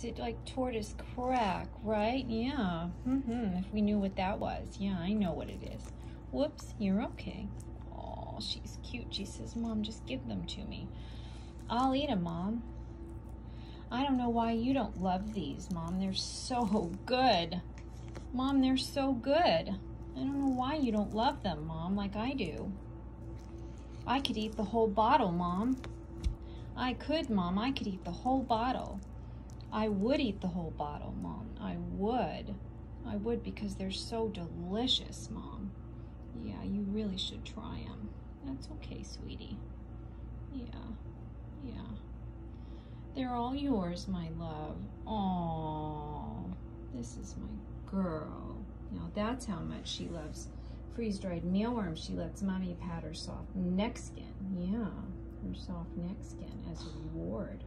Is it like tortoise crack, right? Yeah. Mm-hmm. If we knew what that was. Yeah, I know what it is. Whoops, you're okay. Oh, she's cute. She says, Mom, just give them to me. I'll eat them, Mom. I don't know why you don't love these, Mom. They're so good. Mom, they're so good. I don't know why you don't love them, Mom, like I do. I could eat the whole bottle, Mom. I could, Mom. I could eat the whole bottle. I would eat the whole bottle, Mom. I would. I would because they're so delicious, Mom. Yeah, you really should try them. That's okay, sweetie. Yeah, yeah. They're all yours, my love. Oh, this is my girl. Now that's how much she loves freeze-dried mealworms. She lets mommy pat her soft neck skin. Yeah, her soft neck skin as a reward.